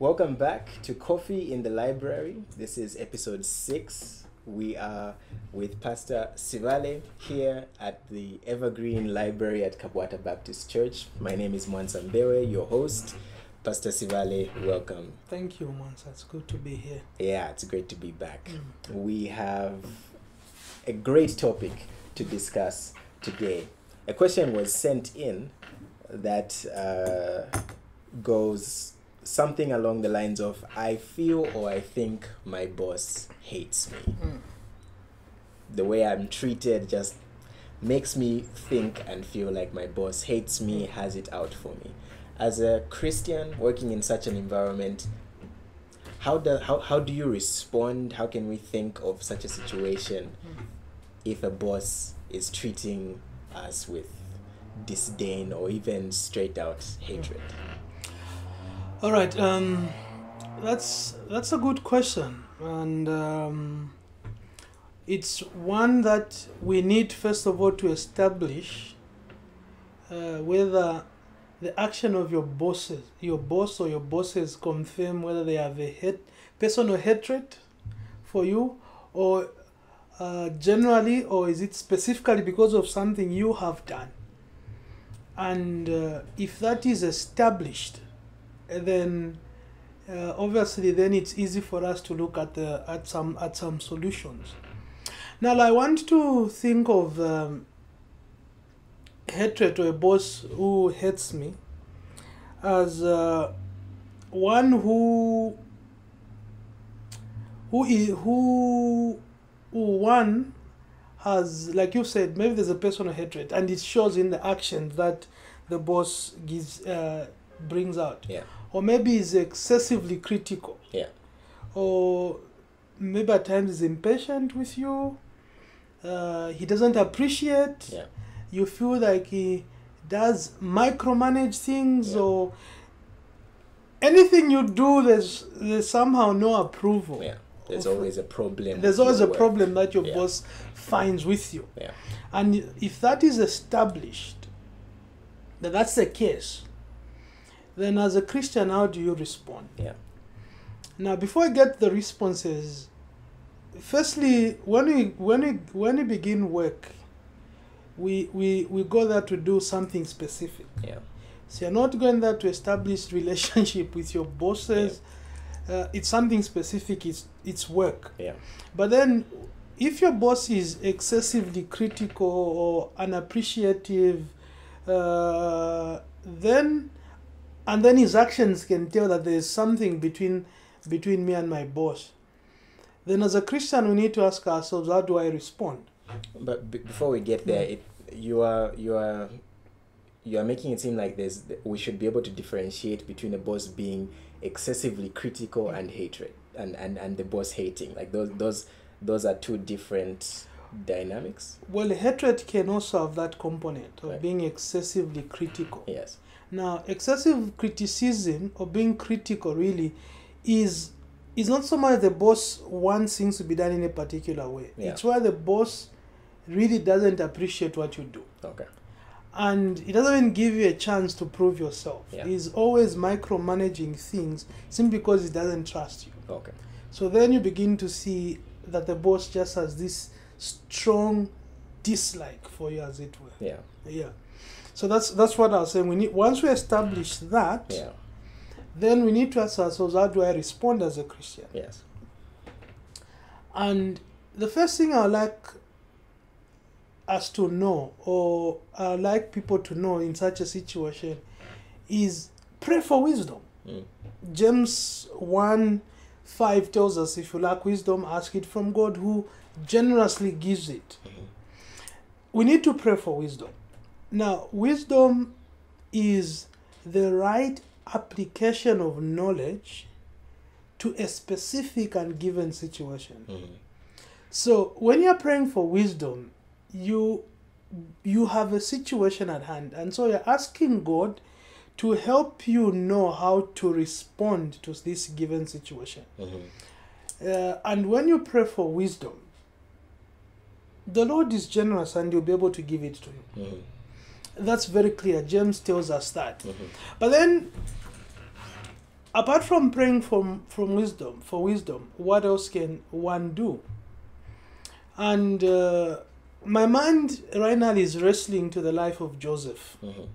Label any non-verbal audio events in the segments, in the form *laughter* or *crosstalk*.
Welcome back to Coffee in the Library. This is episode six. We are with Pastor Sibale here at the Evergreen Library at Kabwata Baptist Church. My name is Mwansa Mbewe, your host. Pastor Sibale, welcome. Thank you, Mansa. It's good to be here. Yeah, it's great to be back. We have a great topic to discuss today. A question was sent in that uh, goes something along the lines of I feel or I think my boss hates me. Hmm. The way I'm treated just makes me think and feel like my boss hates me, hmm. has it out for me. As a Christian working in such an environment, how do how, how do you respond? How can we think of such a situation hmm. if a boss is treating us with disdain or even straight out hatred? All right. Um, that's that's a good question, and um, it's one that we need first of all to establish uh, whether the action of your bosses, your boss or your bosses, confirm whether they have a hate, personal hatred for you, or uh, generally, or is it specifically because of something you have done? And uh, if that is established, uh, then uh, obviously then it's easy for us to look at the at some at some solutions. Now I want to think of um, hatred to a boss who hates me as uh, one who who is who who one has like you said maybe there's a personal hatred and it shows in the actions that the boss gives uh, brings out Yeah. or maybe is excessively critical Yeah. or maybe at times is impatient with you uh, he doesn't appreciate Yeah. you feel like he does micromanage things Yeah. or anything you do there's there's somehow no approval Yeah. There's Of- always a problem. there's always a work. problem that your Yeah. boss finds with you Yeah. and if that is established that that's the case then as a christian how do you respond Yeah. now before i get the responses firstly when we when we when we begin work we we we go there to do something specific Yeah. so you're not going there to establish relationship with your bosses uh, it's something specific it's it's work Yeah. but then if your boss is excessively critical or unappreciative uh, then and then his actions can tell that there's something between between me and my boss. Then as a christian we need to ask ourselves how do i respond? But b- before we get there, it you are you are you are making it seem like there's we should be able to differentiate between a boss being excessively critical and hatred and and and the boss hating. Like those those those are two different dynamics? Well hatred can also have that component of Right. being excessively critical. Yes Now, excessive criticism or being critical really is is not so much the boss wants things to be done in a particular way. Yeah. It's where the boss really doesn't appreciate what you do. okay And it doesn't even give you a chance to prove yourself. Yeah. He's always micromanaging things simply because he doesn't trust you. okay So then you begin to see that the boss just has this strong dislike for you, as it were. yeah Yeah. So that's that's what I was saying. We need once we establish that, yeah then we need to ask ourselves, how do I respond as a Christian? yes And the first thing I like us to know, or I like people to know in such a situation, is pray for wisdom. Mm. James 1 5 tells us if you lack wisdom, ask it from God who generously gives it. Mhm. We need to pray for wisdom. Now, wisdom is the right application of knowledge to a specific and given situation. Mhm. So, when you're praying for wisdom, you you have a situation at hand, and so you're asking God to help you know how to respond to this given situation. Mhm. Uh, and when you pray for wisdom, the Lord is generous and He'll be able to give it to you. Mhm. That's very clear. James tells us that. Mhm. But then, apart from praying from, from wisdom, for wisdom, what else can one do? And uh, my mind right now is wrestling to the life of Joseph. Mhm.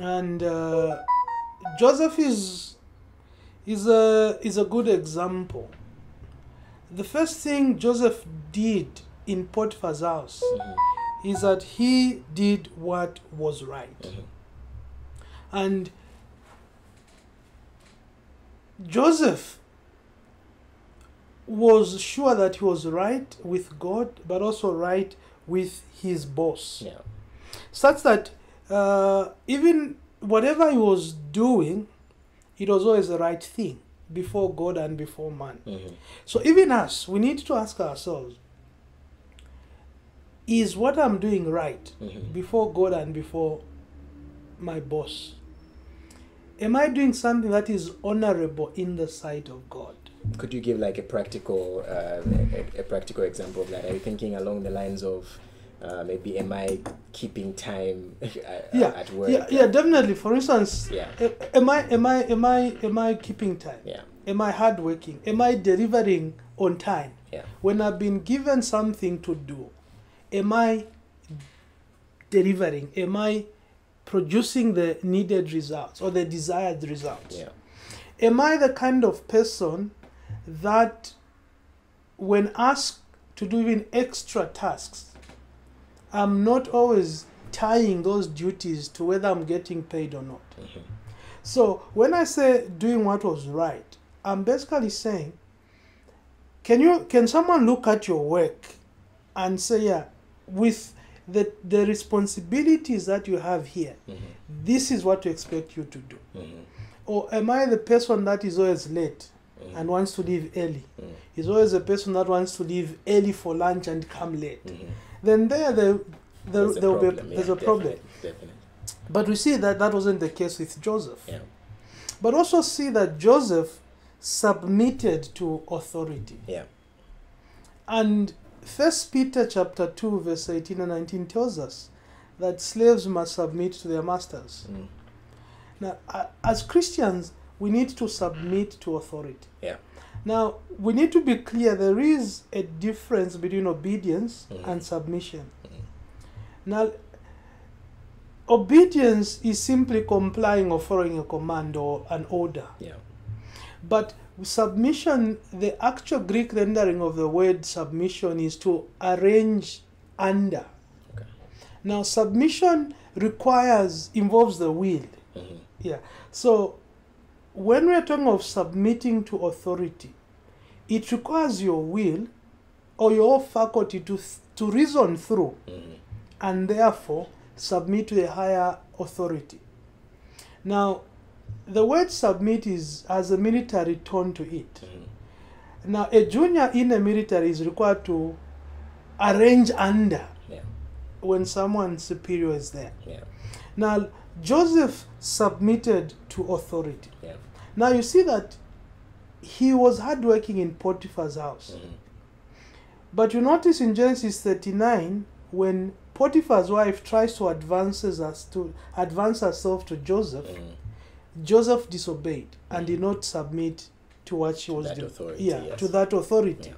And uh, Joseph is, is, a, is a good example. The first thing Joseph did in Potiphar's house Mhm. Is that he did what was right. Mhm. And Joseph was sure that he was right with God, but also right with his boss. Yeah. Such that uh, even whatever he was doing, it was always the right thing before God and before man. Mhm. So even us, we need to ask ourselves: Is what I'm doing right Mhm. before God and before my boss? Am I doing something that is honorable in the sight of God? Could you give like a practical, uh, a, a practical example of that? Are you thinking along the lines of uh, maybe am I keeping time *laughs* uh, Yeah, at work? Yeah, yeah, definitely. For instance, Yeah. am I am I am I am I keeping time? Yeah. Am I hardworking? Am I delivering on time? Yeah. When I've been given something to do, am I delivering? Am I producing the needed results or the desired results? Yeah. Am I the kind of person that, when asked to do even extra tasks, I'm not always tying those duties to whether I'm getting paid or not? Mhm. So when I say doing what was right, I'm basically saying, can you can someone look at your work and say, yeah, with the the responsibilities that you have here, Mhm. this is what we expect you to do. Mhm. Or am I the person that is always late Mhm. and wants to leave early? Mhm. Is always the person that wants to leave early for lunch and come late. Mhm. Then there, the, there, There's a there will be problem, there's yeah, a problem. definitely, definitely. But we see that that wasn't the case with Joseph. Yeah. But also see that Joseph submitted to authority. Yeah. And First Peter chapter 2 verse 18 and 19 tells us that slaves must submit to their masters. Mm. Now, a- as Christians, we need to submit to authority. Yeah. Now, we need to be clear there is a difference between obedience Mhm. and submission. Mhm. Now, obedience is simply complying or following a command or an order. Yeah. But submission, the actual Greek rendering of the word submission is to arrange under. Okay. Now, submission requires, involves the will. Mhm. Yeah. So, when we're talking of submitting to authority, it requires your will or your faculty to, th- to reason through Mhm. and therefore submit to a higher authority. Now, the word submit is has a military tone to it. Mhm. Now, a junior in the military is required to arrange under Yeah. when someone superior is there. Yeah. Now, Joseph submitted to authority. Yeah. Now, you see that he was hardworking in Potiphar's house. Mhm. But you notice in Genesis 39, when Potiphar's wife tries to advance us to advance herself to Joseph, Mhm. Joseph disobeyed and did not submit to what she was doing. yeah, yes. to that authority, Yeah.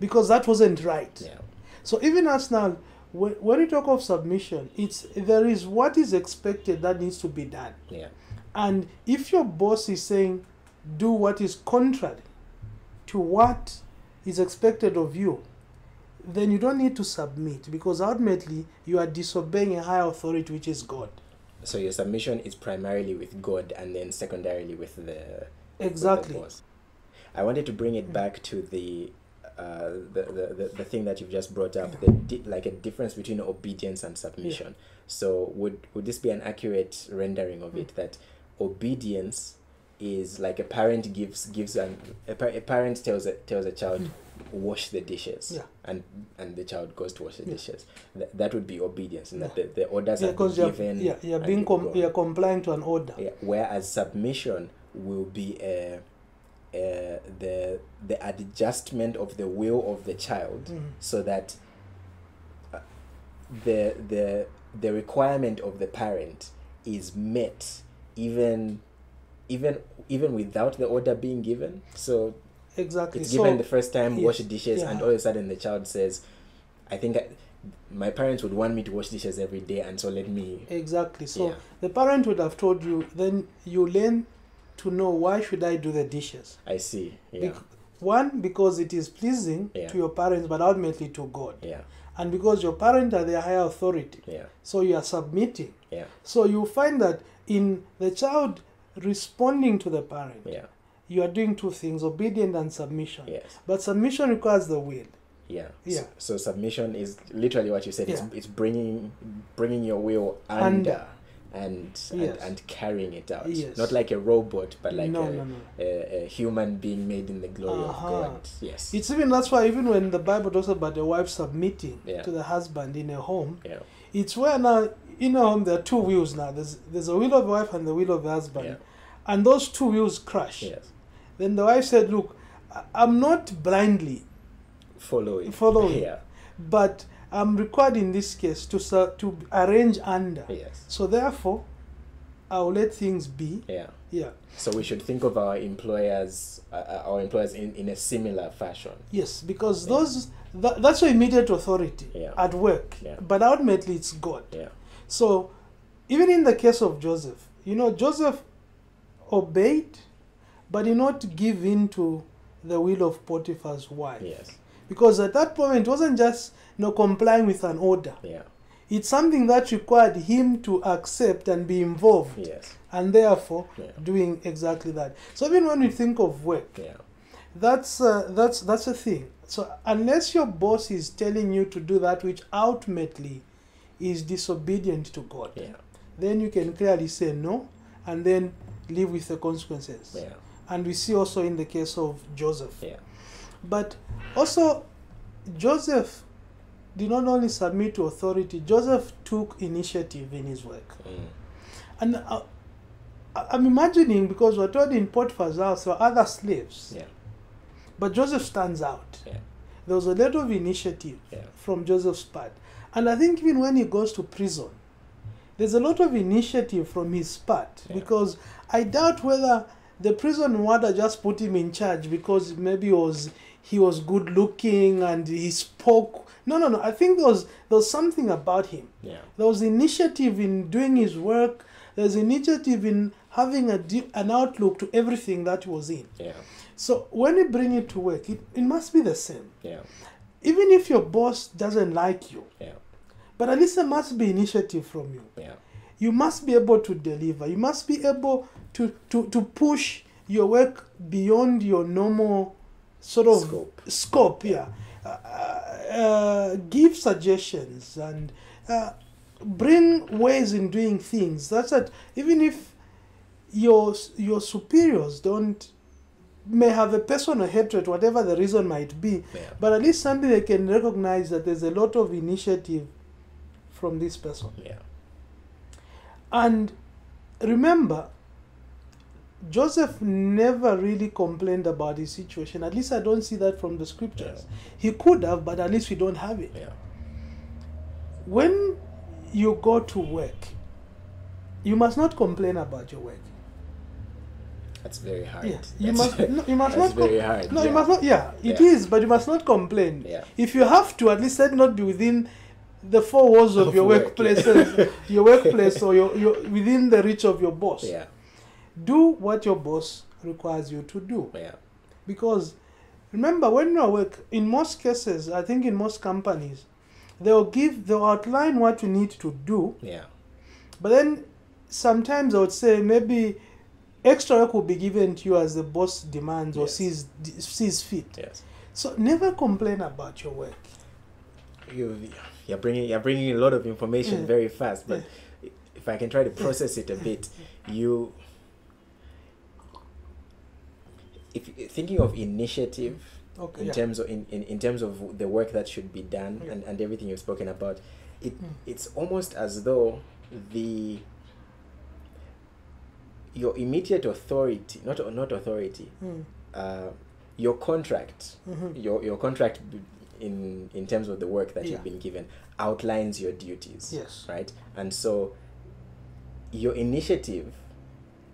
because that wasn't right. Yeah. So even us now, when, when we talk of submission, it's there is what is expected that needs to be done, Yeah. and if your boss is saying, do what is contrary to what is expected of you, then you don't need to submit because ultimately you are disobeying a higher authority, which is God. So your submission is primarily with God and then secondarily with the with the Exactly. I wanted to bring it back to the uh, the, the, the, thing that you've just brought up, the di- like a difference between obedience and submission. So would would this be an accurate rendering of Mm. it that obedience is like a parent gives gives an a, a parent tells a tells a child wash the dishes. Yeah. and and the child goes to wash the Yeah. dishes Th- that would be obedience and that the, the orders Yeah, been because you're, given yeah, you're being com- you're complying to an order. Yeah, whereas submission will be a, a the the adjustment of the will of the child Mhm. so that uh, the the the requirement of the parent is met even even even without the order being given. So exactly. it's so given the first time, wash the yes, dishes, and all of a sudden the child says, "I think I, my parents would want me to wash dishes every day, and so let me." exactly. So Yeah. the parent would have told you. Then you learn to know why should I do the dishes. I see. Yeah. Bec- one because it is pleasing Yeah. to your parents, but ultimately to God, yeah. and because your parents are the higher authority. Yeah. So you are submitting. Yeah. So you find that in the child responding to the parent, Yeah. You are doing two things: obedience and submission. Yes. But submission requires the will. Yeah. Yeah. So, so submission is literally what you said. It's, Yeah. it's bringing bringing your will under, Under. and, Yes. and and carrying it out. Yes. Not like a robot, but like no, a, no, no. A, a human being made in the glory Uh-huh. of God. Yes. It's even that's why even when the Bible talks about the wife submitting Yeah. to the husband in a home, yeah. it's where now in a home there are two wheels now. There's there's a will of the wife and the will of the husband, Yeah. and those two wheels crash. Yes. Then the wife said, "Look, I'm not blindly Following. following, Yeah. but I'm required in this case to to arrange under. Yes. So therefore, I'll let things be. Yeah. Yeah. So we should think of our employers, uh, uh, our employers in, in a similar fashion. Yes, because Yeah. those that, that's your immediate authority Yeah. at work. Yeah. But ultimately, it's God. Yeah. So, even in the case of Joseph, you know, Joseph obeyed, but did not give in to the will of Potiphar's wife. Yes. Because at that point, it wasn't just you know, complying with an order, Yeah. it's something that required him to accept and be involved, Yes. and therefore Yeah. doing exactly that. So, even when we think of work, Yeah. that's uh, that's that's a thing. So unless your boss is telling you to do that which ultimately is disobedient to God, Yeah. then you can clearly say no and then live with the consequences. Yeah. And we see also in the case of Joseph. Yeah. But also Joseph did not only submit to authority, Joseph took initiative in his work. Mm. And uh, I- I'm imagining because we're told in Potiphar's house there were other slaves. Yeah. But Joseph stands out. Yeah. There was a lot of initiative Yeah. from Joseph's part. And I think even when he goes to prison, there's a lot of initiative from his part because I doubt whether the prison warder just put him in charge because maybe he was he was good looking and he spoke. No, no, no. I think there was there was something about him. Yeah. There was initiative in doing his work. There's initiative in having a di- an outlook to everything that he was in. Yeah. So when you bring it to work, it, it must be the same. Yeah. Even if your boss doesn't like you, Yeah. but at least there must be initiative from you. Yeah. You must be able to deliver. You must be able to, to, to push your work beyond your normal sort of Scope. scope yeah. Uh, uh, give suggestions and uh, bring ways in doing things. That's that. Even if your your superiors don't may have a personal hatred, whatever the reason might be, Yeah. but at least something they can recognize that there's a lot of initiative from this person. Yeah. And remember, Joseph never really complained about his situation. At least I don't see that from the scriptures. He could have, but at least we don't have it. Yeah. When you go to work, you must not complain about your work. That's very hard. Yeah, you That's- must. No, you must not. very hard. No, yeah. you must not. Yeah, it Yeah. is, but you must not complain. Yeah. If you have to, at least let not be within the four walls of, Of your work, yeah. workplace, *laughs* your workplace, or your, your within the reach of your boss. Yeah. Do what your boss requires you to do. Yeah. Because remember, when you work, in most cases, I think in most companies, they'll give, they'll outline what you need to do, Yeah. but then sometimes I would say maybe extra work will be given to you as the boss demands or Yes. sees sees fit. Yes. So never complain about your work. You you're bringing you're bringing a lot of information Yeah. very fast, but if I can try to process it a bit, you if thinking of initiative Okay. in yeah. terms of in, in, in terms of the work that should be done and, and everything you've spoken about it Mm. it's almost as though the your immediate authority not not authority Mm. uh, your contract Mhm. your your contract in in terms of the work that Yeah. you've been given outlines your duties Yes. right and so your initiative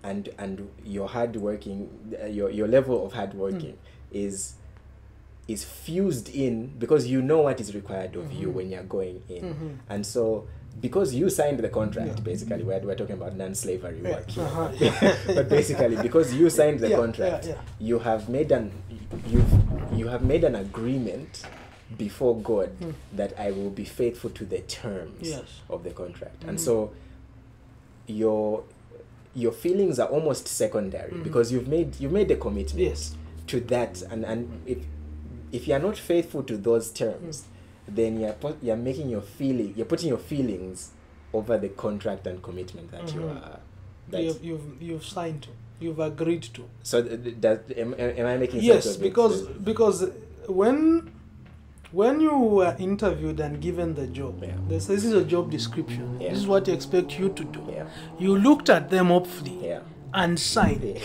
and and your hard working uh, your your level of hard working is is fused in because you know what is required of you when you're going in Mhm. and so because you signed the contract Yeah. basically we're, we're talking about non-slavery Yeah, work uh-huh. *laughs* but basically because you signed the contract you have made an you've you have made an agreement before god Mm. that i will be faithful to the terms Yes. of the contract and Mhm. so your your feelings are almost secondary Mhm. because you've made you've made a commitment Yes. to that and and if if you're not faithful to those terms then you're you're making your feeling you're putting your feelings over the contract and commitment that you Mhm. are that You've, you've you've signed to. You've agreed to. so th- th- that am, am i making yes sense because because when when you were interviewed and given the job Yeah. this, this is a job description. Yeah. this is what they expect you to do. Yeah. You looked at them hopefully yeah. and signed yeah.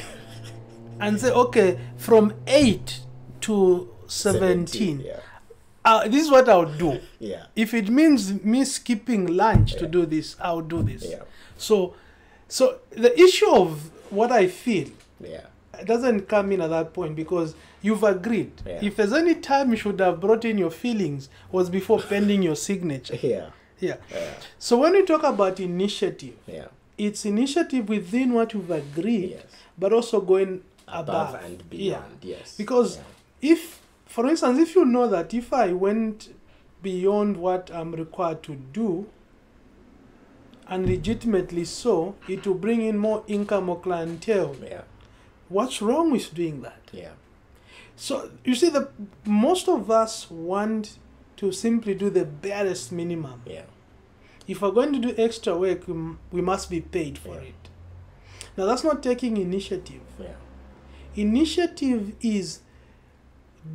and say okay from 8 to 17, yeah. uh, this is what i'll do. Yeah. If it means me skipping lunch to do this i'll do this. Yeah. So so the issue of what i feel yeah doesn't come in at that point because you've agreed. Yeah. If there's any time you should have brought in your feelings was before pending your signature. *laughs* yeah Yeah. yeah So when we talk about initiative, yeah it's initiative within what you've agreed, yes but also going above. above and Yeah. beyond yes Because yeah. if, for instance, if you know that if I went beyond what I'm required to do, and legitimately so, it will bring in more income or clientele. yeah What's wrong with doing that? yeah So you see, the most of us want to simply do the barest minimum. yeah If we're going to do extra work, we, must be paid for Yeah. it. Now that's not taking initiative. yeah Initiative is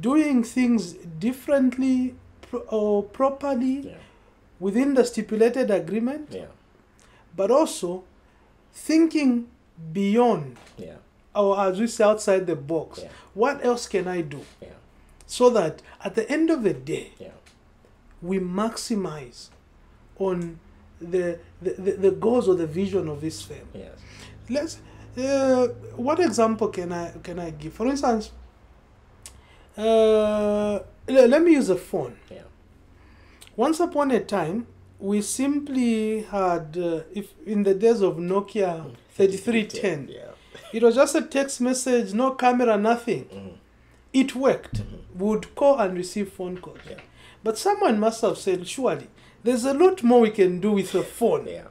doing things differently pro- or properly yeah within the stipulated agreement, yeah but also thinking beyond yeah or as we say outside the box. Yeah. What else can I do? yeah. So that at the end of the day yeah. we maximize on the the, the, the goals or the vision of this firm yes. Let's uh, what example can i can i give? For instance uh, le- let me use a phone. Yeah. Once upon a time we simply had uh, if in the days of nokia 3310 yeah it was just a text message no camera nothing Mhm. it worked Mhm. we would call and receive phone calls yeah But someone must have said, surely, there's a lot more we can do with a phone. yeah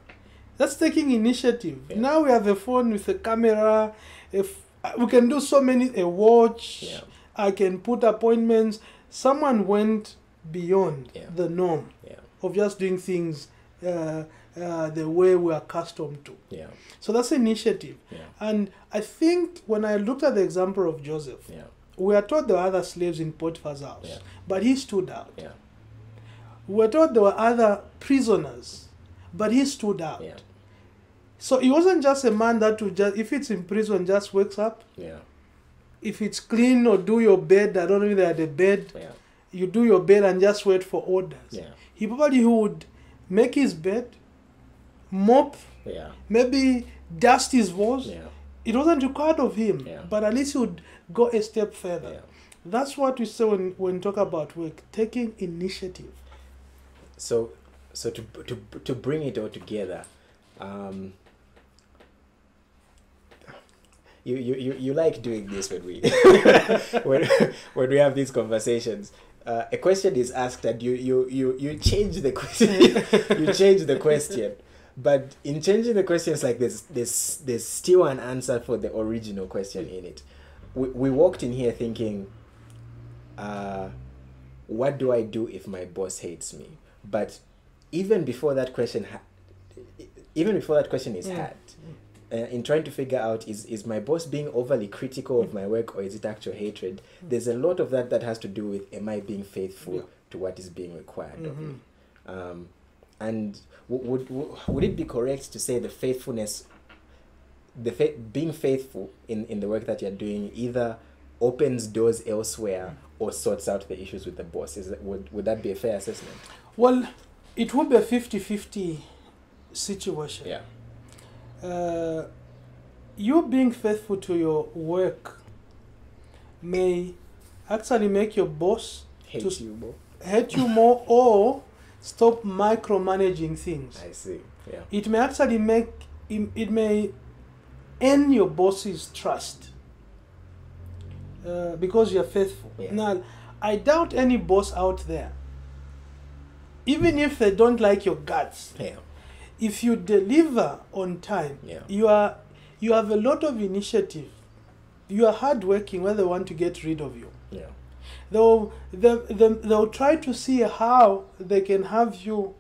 That's taking initiative. Yeah. Now we have a phone with a camera. If uh, we can do so many, a watch. Yeah. I can put appointments. Someone went beyond Yeah. the norm of just doing things uh, uh, the way we're accustomed to. yeah So that's initiative. yeah And I think when I looked at the example of Joseph, yeah we are told there were other slaves in Potiphar's house, Yeah. but he stood out. yeah We are told there were other prisoners, but he stood out. yeah So he wasn't just a man that would just, if it's in prison, just wakes up. yeah If it's clean or do your bed, I don't know if they had a bed, yeah you do your bed and just wait for orders. yeah He probably would make his bed, mop, yeah maybe dust his walls. yeah It wasn't required of him, Yeah. but at least he would go a step further. yeah That's what we say when, when we talk about work, taking initiative. so so to to to bring it all together um you, you, you, you like doing this when we *laughs* when, when we have these conversations uh, a question is asked and you you you, you change the question *laughs* you change the question but in changing the questions like there's there's there's still an answer for the original question in it we, we walked in here thinking uh, what do I do if my boss hates me? But even before that question, ha- even before that question is Mm. had, uh, in trying to figure out is is my boss being overly critical of my work or is it actual hatred? There's a lot of that that has to do with am I being faithful Yeah. to what is being required of me? Mhm. Um, and w- would w- would it be correct to say the faithfulness, the fa- being faithful in in the work that you're doing either opens doors elsewhere or sorts out the issues with the boss? Is that, would would that be a fair assessment? Well, it would be a 50 50 situation. Yeah. Uh, you being faithful to your work may actually make your boss Hate To- you more. hate you more or stop micromanaging things. I see. Yeah. It may actually make it, it may earn your boss's trust uh, because you're faithful. Yeah. Now, I doubt any boss out there, even if they don't like your guts, Yeah. if you deliver on time, Yeah. you are you have a lot of initiative. You are hardworking when they want to get rid of you. They'll, they, they, they'll try to see how they can have you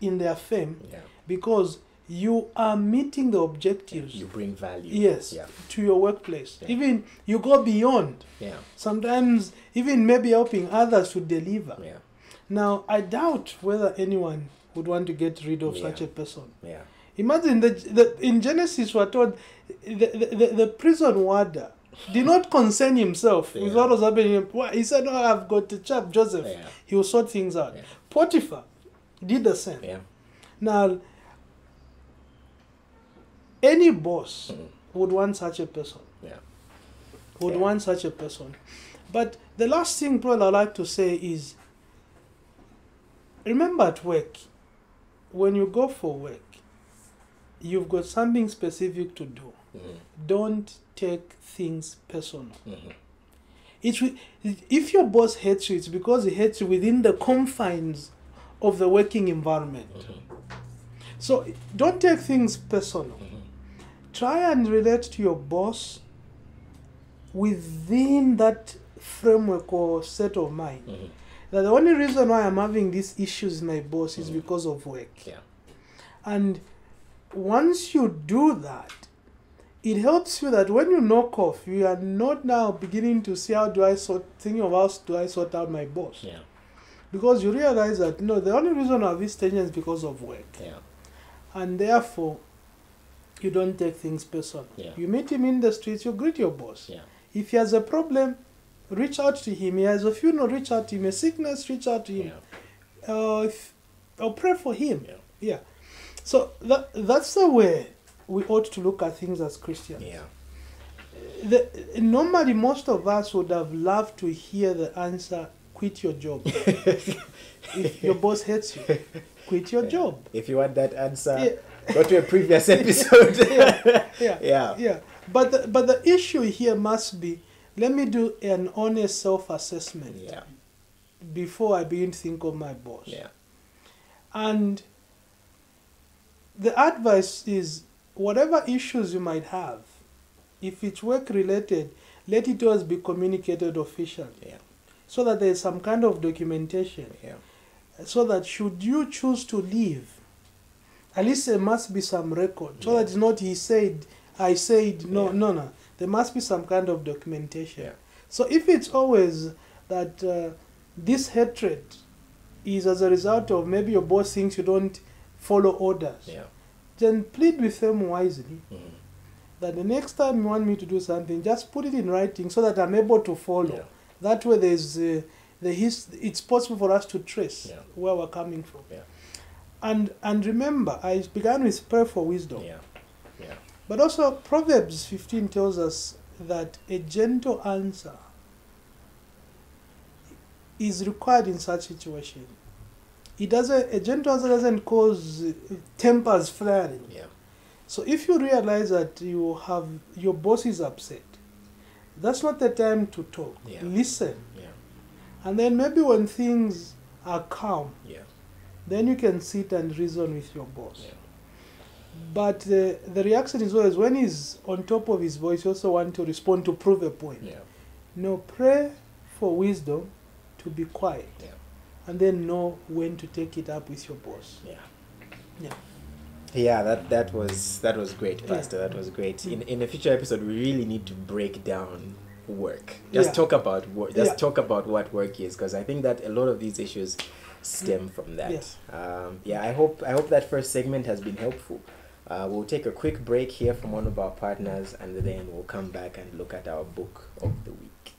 in their fame Yeah. because you are meeting the objectives You bring value. yes Yeah. to your workplace Yeah. even you go beyond Yeah. sometimes even maybe helping others to deliver Yeah. now i doubt whether anyone would want to get rid of Yeah. such a person Yeah. imagine that the in genesis we're told the, the, the, the prison warder did not concern himself with what was happening he said oh i've got the chap joseph Yeah. he will sort things out Yeah. potiphar did the same Yeah. now any boss Mm. would want such a person Yeah. would Yeah. want such a person but the last thing probably i'd like to say is remember at work when you go for work you've got something specific to do Mhm. don't take things personal Mhm. it if your boss hates you it's because he hates you within the confines of the working environment Mhm. so don't take things personal Mhm. try and relate to your boss within that framework or set of mind that the only reason why i'm having these issues with my boss is Mhm. because of work Yeah. and once you do that it helps you that when you knock off you are not now beginning to see how do i sort thinking of how do i sort out my boss Yeah. because you realize that no the only reason I have this tension is because of work Yeah. and therefore you don't take things personal Yeah. you meet him in the streets you greet your boss Yeah. if he has a problem reach out to him he has a funeral reach out to him a sickness reach out to him Yeah. uh, if, or pray for him Yeah. yeah so that that's the way we ought to look at things as christians Yeah. the, normally most of us would have loved to hear the answer quit your job *laughs* if your boss hates you quit your job If you want that answer, Yeah. go to a previous episode. *laughs* yeah, *laughs* Yeah. yeah. But the, but the issue here must be, let me do an honest self-assessment Yeah. before I begin to think of my boss. Yeah. And the advice is, whatever issues you might have, if it's work-related, let it always be communicated officially, Yeah. so that there is some kind of documentation, Yeah. so that should you choose to leave, at least there must be some record, so Yeah. that it's not he said, I said, no, Yeah. no, no. There must be some kind of documentation. Yeah. So if it's always that uh, this hatred is as a result of maybe your boss thinks you don't follow orders, Yeah. Then plead with them wisely Mhm. that the next time you want me to do something, just put it in writing so that I'm able to follow. Yeah. That way, there's uh, the his, it's possible for us to trace Yeah. where we're coming from. Yeah. And and remember, I began with prayer for wisdom. Yeah. Yeah. But also, Proverbs 15 tells us that a gentle answer is required in such situation. It doesn't. A gentle answer doesn't cause uh, tempers flaring. Yeah. So if you realize that you have your boss is upset, that's not the time to talk. Yeah. Listen, Yeah. and then maybe when things are calm, Yeah. then you can sit and reason with your boss. Yeah. But the, the reaction is always when he's on top of his voice, you also want to respond to prove a point. Yeah. No, pray for wisdom to be quiet Yeah. And then know when to take it up with your boss. Yeah. Yeah. Yeah, that that was that was great, Yeah. Pastor. That was great. In in a future episode, we really need to break down work. Just Yeah. talk about work. Just Yeah. talk about what work is, because I think that a lot of these issues stem from that. Yes. Um, yeah, I hope I hope that first segment has been helpful. Uh, we'll take a quick break here from one of our partners, and then we'll come back and look at our book of the week.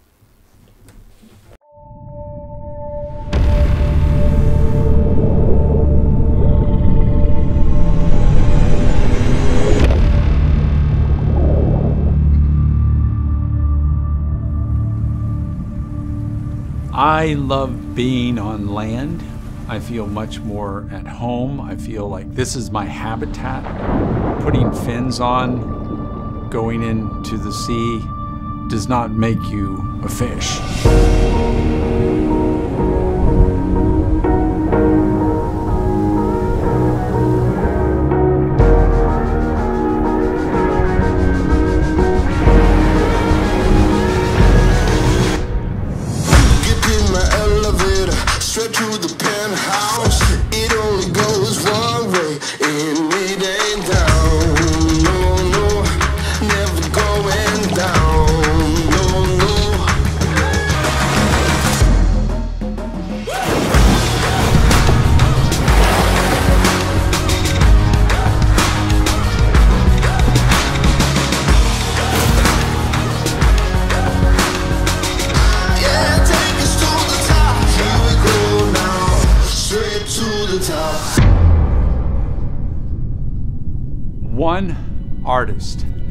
I love being on land. I feel much more at home. I feel like this is my habitat. Putting fins on, going into the sea, does not make you a fish.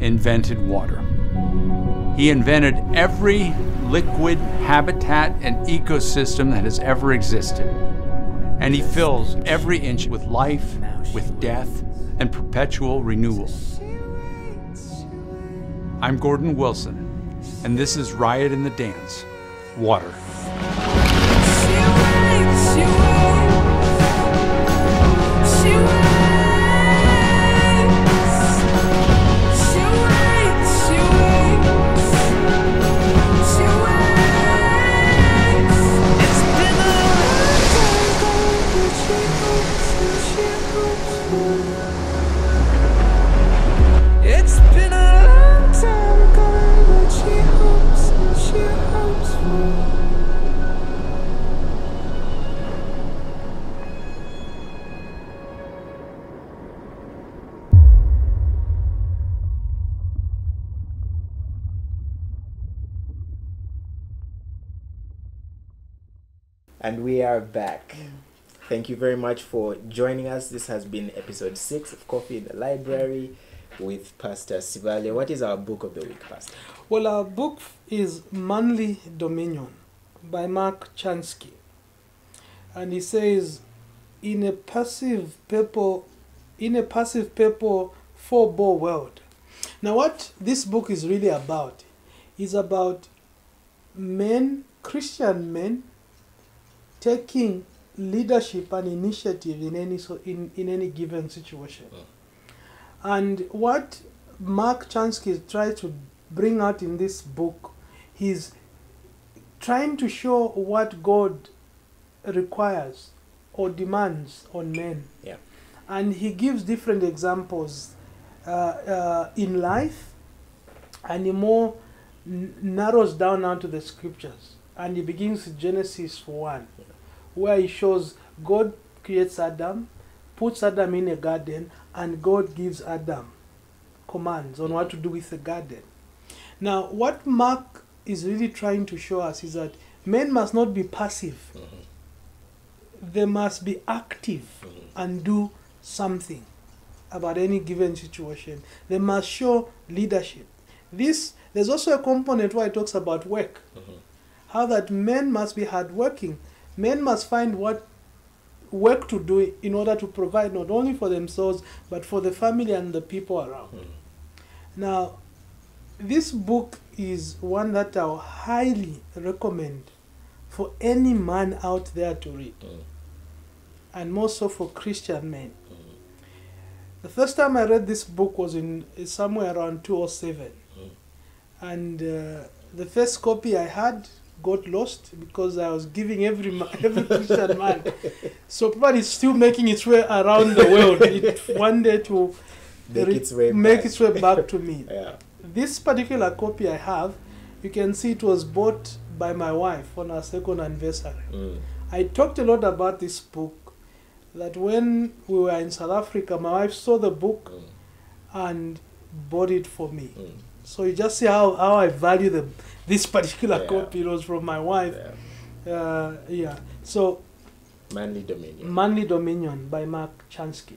Invented water. He invented every liquid habitat and ecosystem that has ever existed. And he fills every inch with life, with death, and perpetual renewal. I'm Gordon Wilson, and this is Riot and the Dance Water. Are back. Thank you very much for joining us. This has been episode six of Coffee in the Library with Pastor Sivalia. What is our book of the week, Pastor? Well, our book is Manly Dominion by Mark Chanski. And he says, in a passive people, in a passive people ball world. Now, what this book is really about is about men, Christian men, taking leadership and initiative in any so in, in any given situation. And what Mark Chanski tries to bring out in this book, he's trying to show what God requires or demands on men. Yeah. And he gives different examples uh, uh, in life, and he more n- narrows down now to the scriptures. And he begins with Genesis 1, where he shows God creates Adam, puts Adam in a garden, and God gives Adam commands on what to do with the garden. Now, what Mark is really trying to show us is that men must not be passive, mm-hmm. they must be active mm-hmm. and do something about any given situation. They must show leadership. This there's also a component where it talks about work. Mm-hmm. How that men must be hardworking. Men must find what work to do in order to provide not only for themselves but for the family and the people around. Hmm. Now, this book is one that I highly recommend for any man out there to read, hmm. and more so for Christian men. Hmm. The first time I read this book was in somewhere around 207, and uh, the first copy I had got lost because I was giving every *laughs* every Christian man. So probably it's still making its way around the world. It *laughs* one day to Make re- its way make back. its way back to me. *laughs* Yeah. This particular copy I have, you can see it was bought by my wife on our second anniversary. Mm. I talked a lot about this book. That when we were in South Africa, my wife saw the book Mm. and bought it for me. Mm. So you just see how, how I value the this particular Yeah. copy. It was from my wife. Yeah. Uh, yeah. So Manly Dominion. Manly Dominion by Mark Chanski.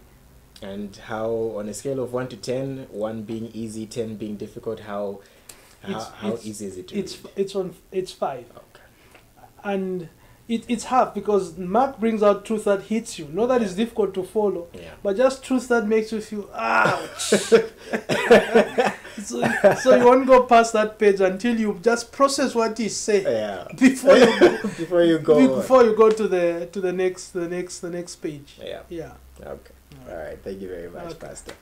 and how, on a scale of 1 to 10, 1 being easy, 10 being difficult, how how, It's- how it's- easy is it to It's read? it's on it's five. Okay. and it, it's hard because Mark brings out truth that hits you. Not that it's difficult to follow, Yeah. but just truth that makes you feel ouch. *laughs* *laughs* so, so you won't go past that page until you just process what he said Yeah. before you go, *laughs* Before you go. before you go to the to the next the next the next page. Yeah. Yeah. Okay. All right. Thank you very much, Okay. Pastor.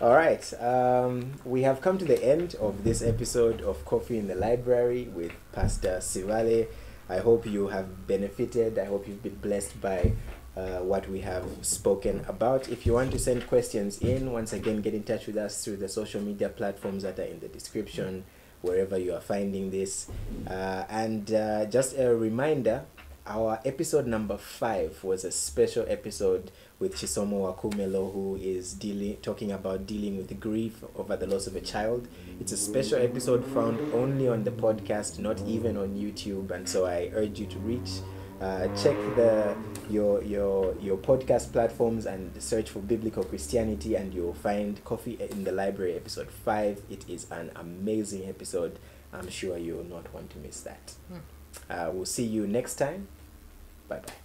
All right. Um, we have come to the end of this episode of Coffee in the Library with Pastor Sibale. I hope you have benefited. I hope you've been blessed by uh, what we have spoken about. If you want to send questions in, once again, get in touch with us through the social media platforms that are in the description, wherever you are finding this. Uh, and uh, just a reminder our episode number five was a special episode with Chisomo Wakumelo, who is dealing talking about dealing with grief over the loss of a child. It's a special episode found only on the podcast, not even on YouTube, and so I urge you to reach. Uh, check the your your your podcast platforms and search for biblical Christianity, and you'll find Coffee in the Library episode five. It is an amazing episode. I'm sure you will not want to miss that. Uh, we'll see you next time. Bye bye.